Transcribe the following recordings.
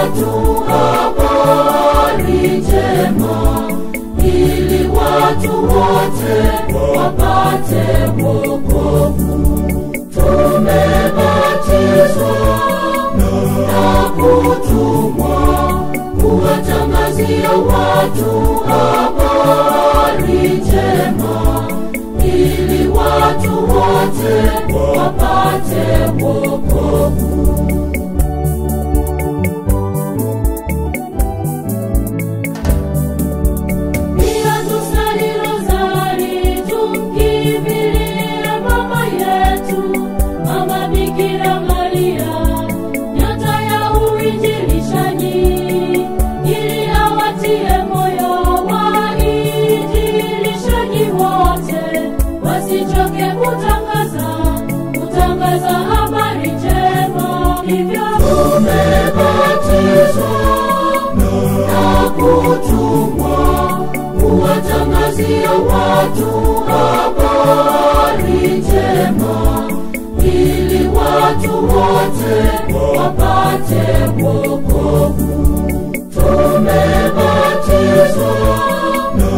watu habari njema ili watu wote wapate wokovu. Tumebatizwa na kutumwa kuwatangazia watu habari njema ili watu wote wapate wokovu. sio watu habari njema, ili watu wote wapate wokovu. Tumebatizwa na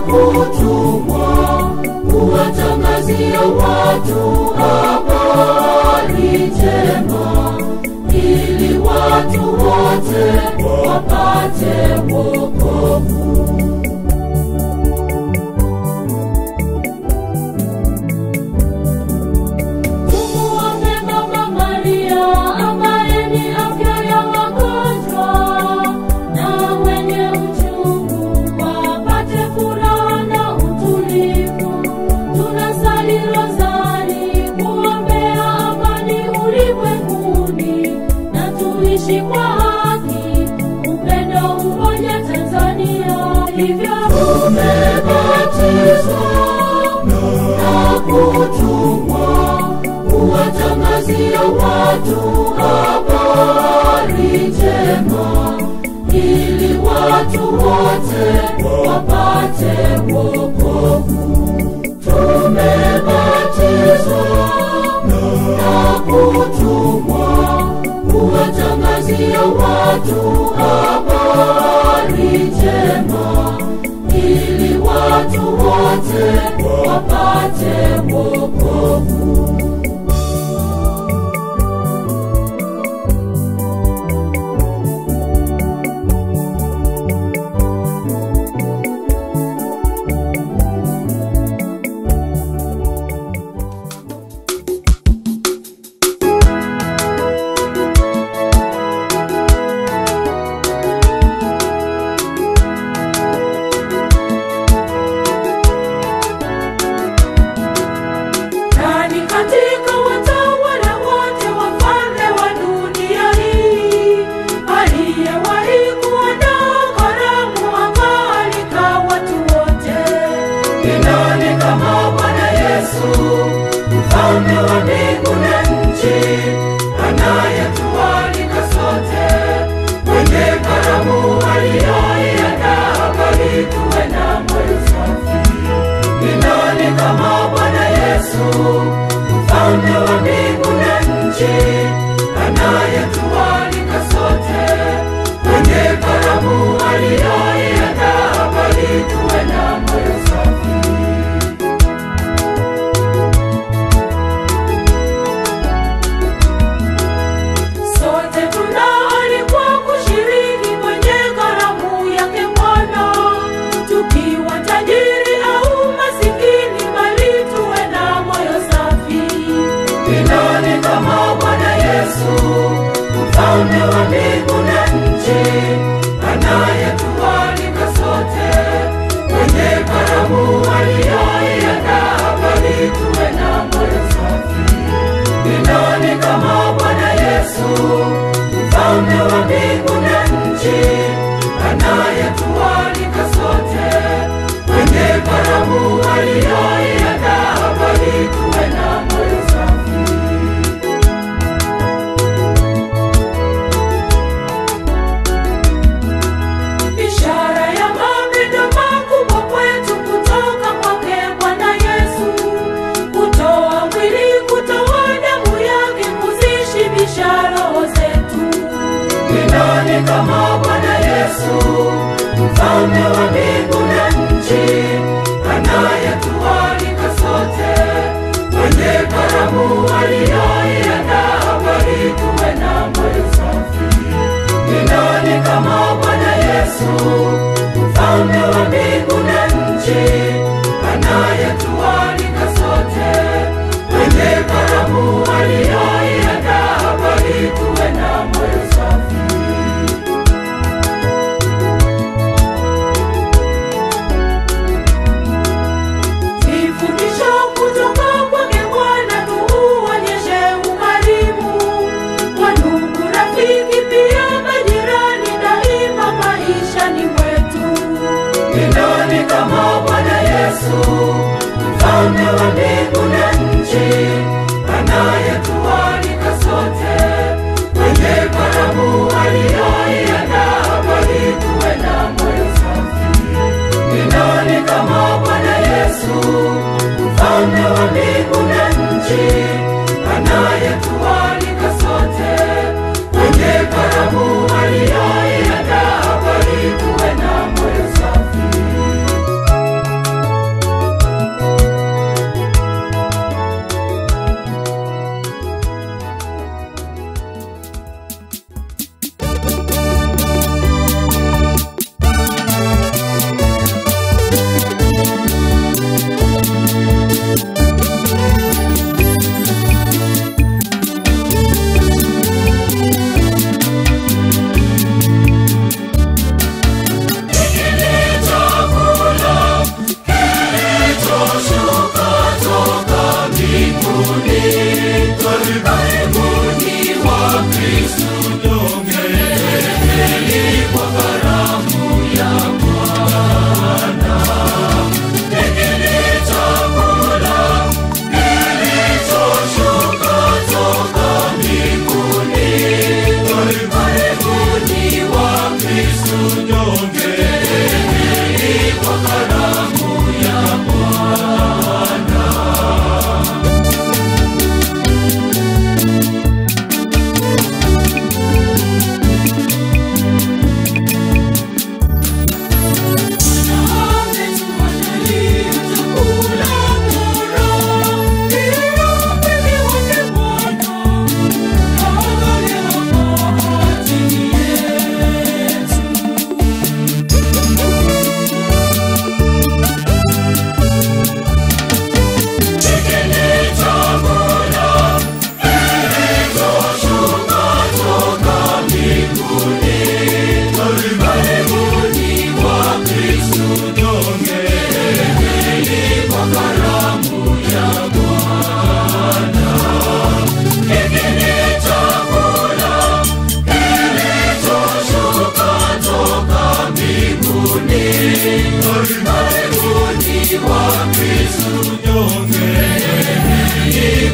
kutumwa kuwatangazia watu habari njema, ili watu wote wapate wokovu. kuishi kwa haki, upendo, umoja Tanzania hivyo tumebatizwa na kutumwa kuwatangazia watu habari njema ili watu wote wapate wokovu. Tumebatizwa watu habari njema, ili watu wote wapate wokovu.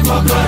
Kwa karamu